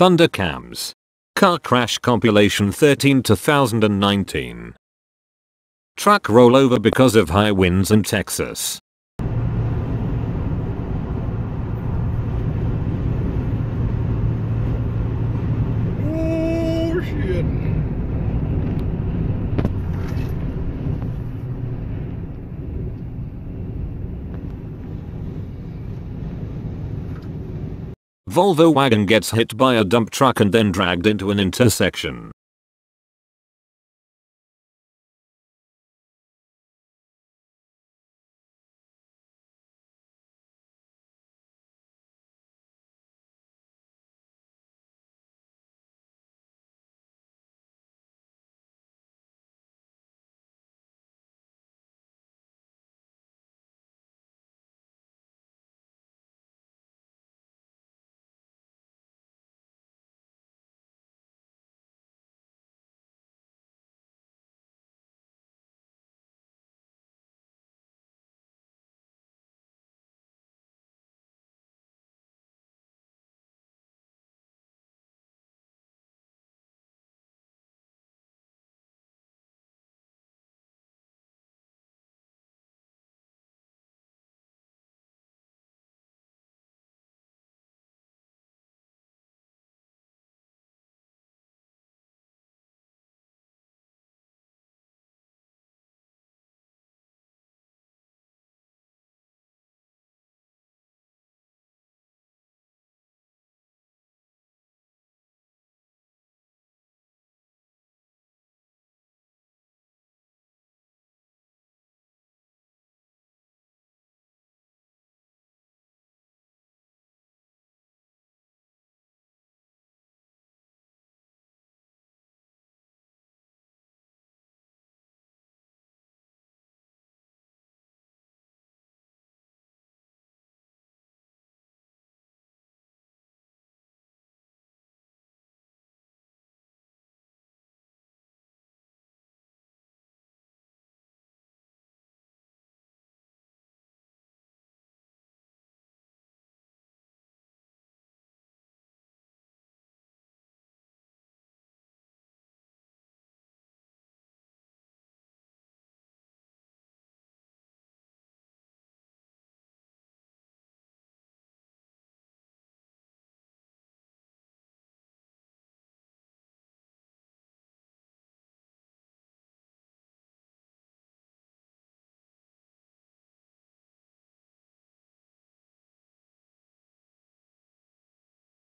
Thundercams. Car crash compilation 13 2019. Truck rollover because of high winds in Texas. Oh shit. Volvo wagon gets hit by a dump truck and then dragged into an intersection.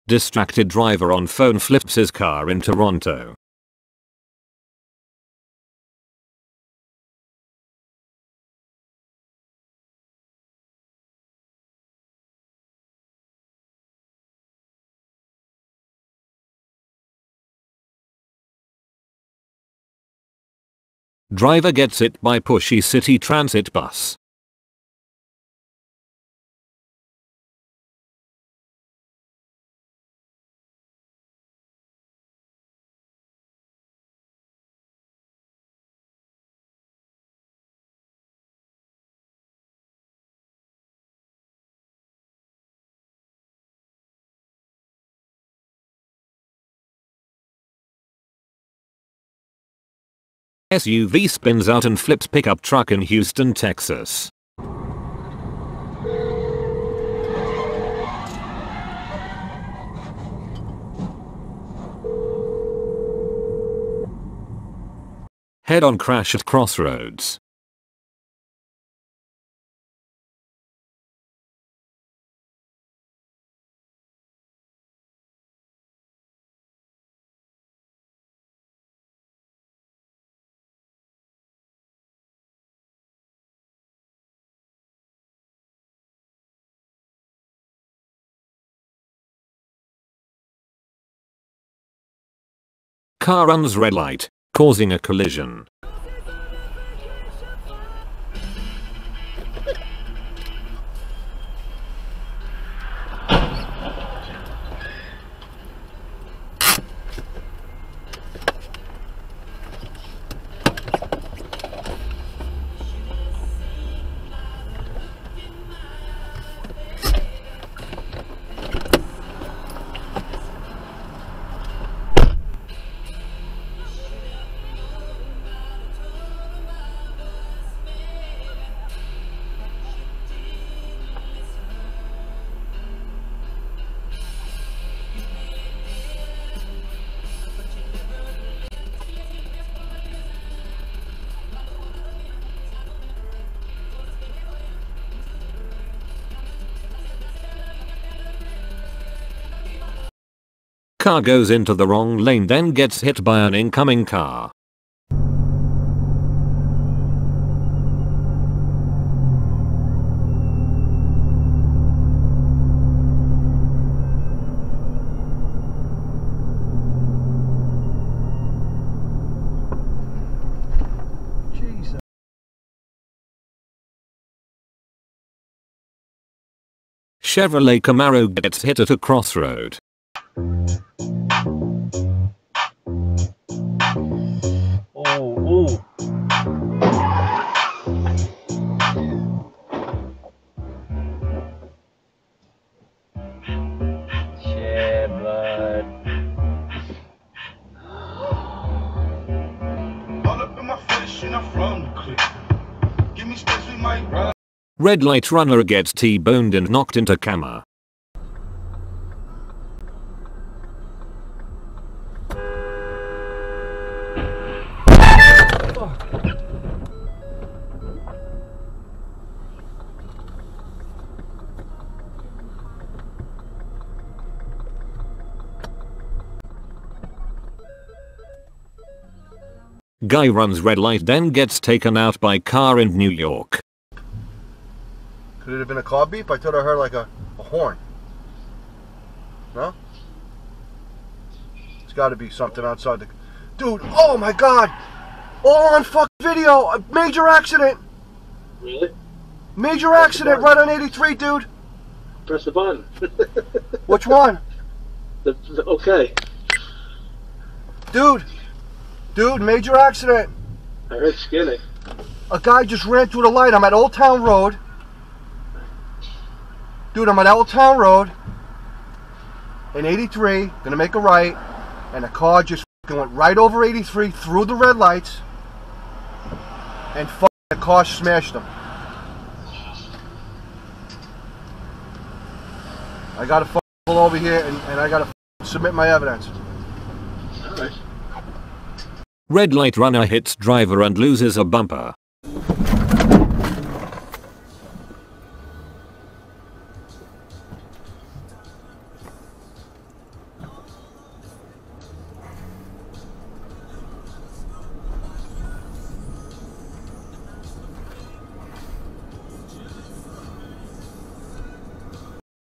Distracted driver on phone flips his car in Toronto. Driver gets hit by pushy city transit bus. SUV spins out and flips pickup truck in Houston, Texas. Head-on crash at crossroads. Car runs red light, causing a collision. Car goes into the wrong lane then gets hit by an incoming car. Jesus. Chevrolet Camaro gets hit at a crossroad. Red light runner gets T-boned and knocked into camera. Guy runs red light then gets taken out by car in New York. Could it have been a car beep? I thought I heard like a, a horn. No? It's got to be something outside the. Dude, oh my god! All on fuck video! A major accident! Really? Major accident right on 83, dude! Press the button. Which one? The- the- okay. Dude! Dude, major accident! I heard skinning. A guy just ran through the light. I'm at Old Town Road. Dude, I'm at Old Town Road. In 83, gonna make a right, and a car just went right over 83 through the red lights, and the car smashed him. I gotta pull over here and, and I gotta submit my evidence. Red light runner hits driver and loses a bumper.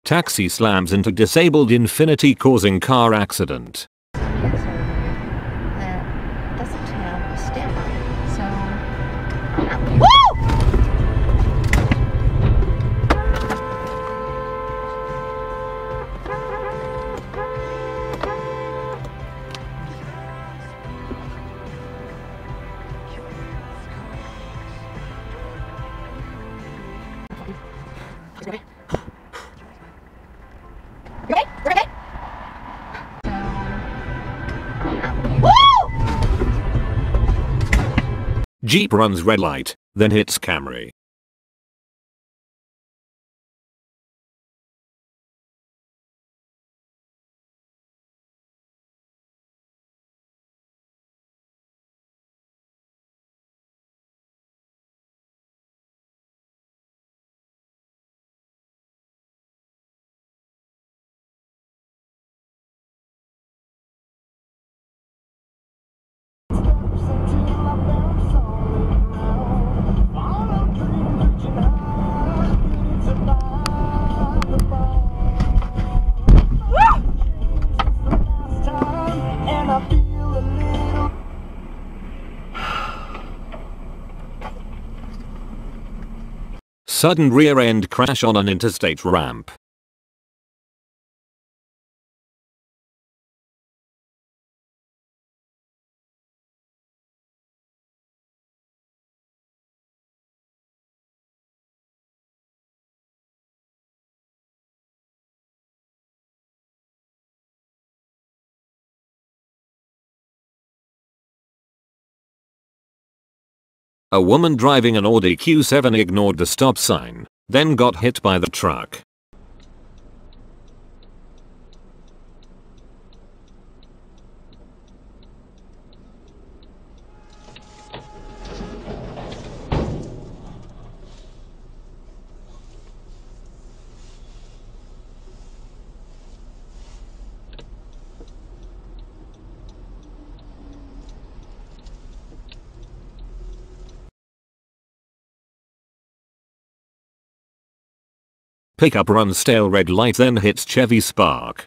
Taxi slams into disabled Infiniti causing car accident. Jeep runs red light, then hits Camry. Sudden rear end crash on an interstate ramp. A woman driving an Audi Q7 ignored the stop sign, then got hit by the truck. Pickup runs stale red light then hits Chevy Spark.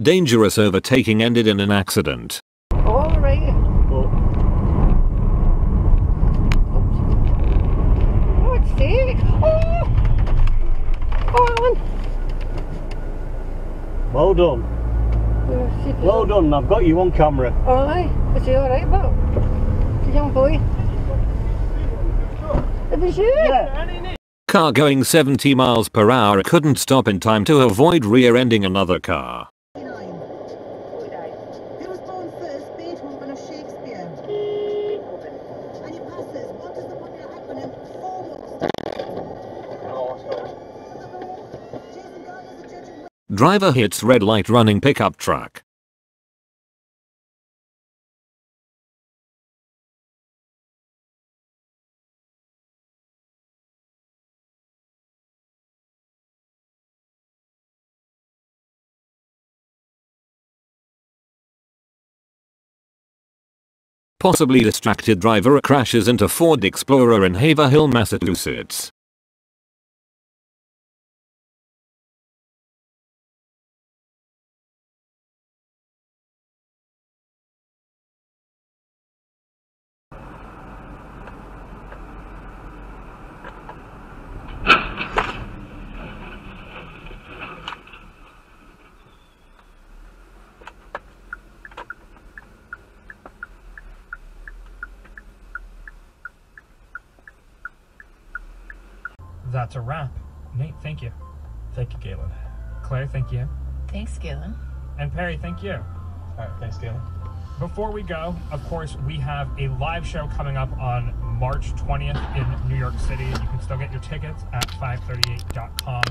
Dangerous overtaking ended in an accident. All right. Oh, it's sick. Oh! Oh, Alan. Well done. Shit. Well done. I've got you on camera. Aye. Is he all right, Bob? The young boy. It was you. Yeah. Car going 70 miles per hour couldn't stop in time to avoid rear-ending another car. Driver hits red light running pickup truck. Possibly distracted driver crashes into Ford Explorer in Haverhill, Massachusetts. That's a wrap. Nate, thank you. Thank you, Galen. Claire, thank you. Thanks, Galen. And Perry, thank you. All right. Thanks, Galen. Before we go, of course, we have a live show coming up on March 20th in New York City. You can still get your tickets at 538.com.